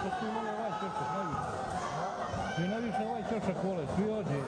Ti najviše ovaj čošak vole, svi ođe.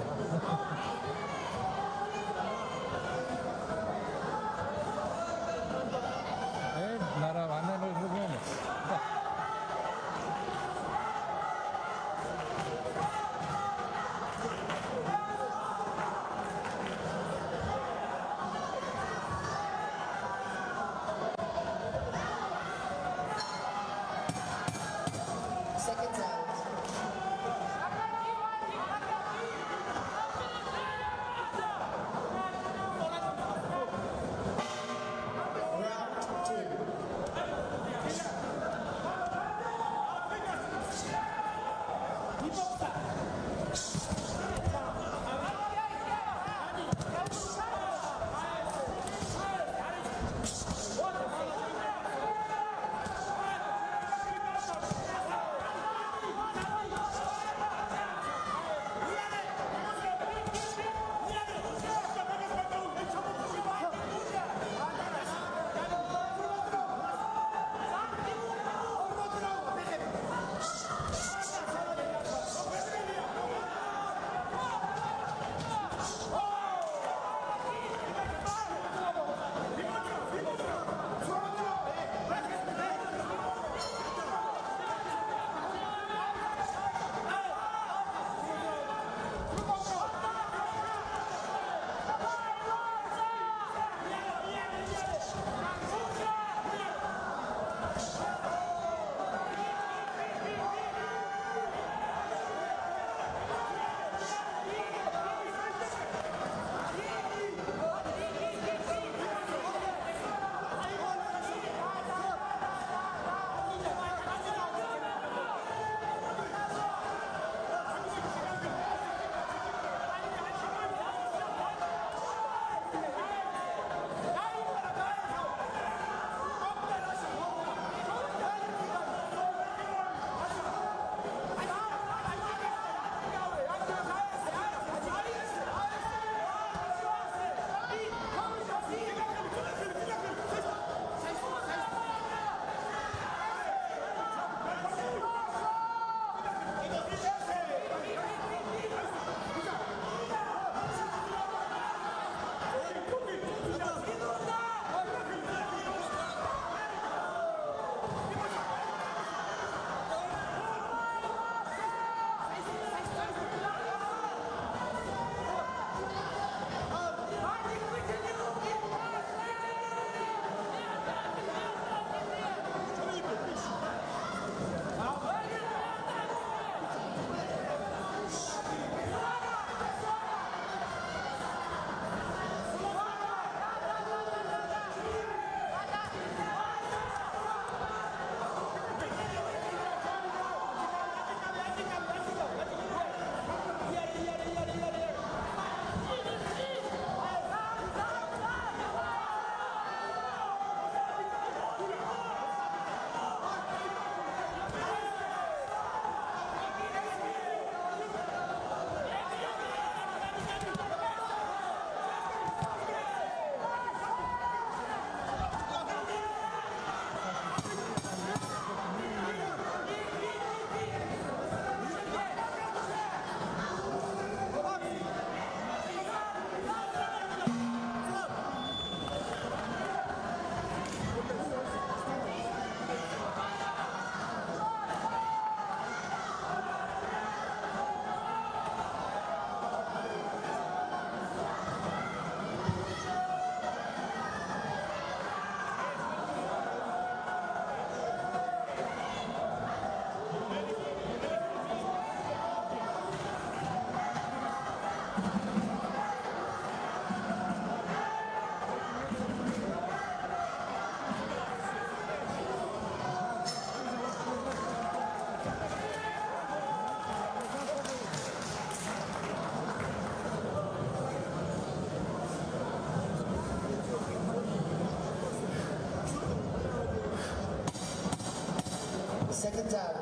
second time.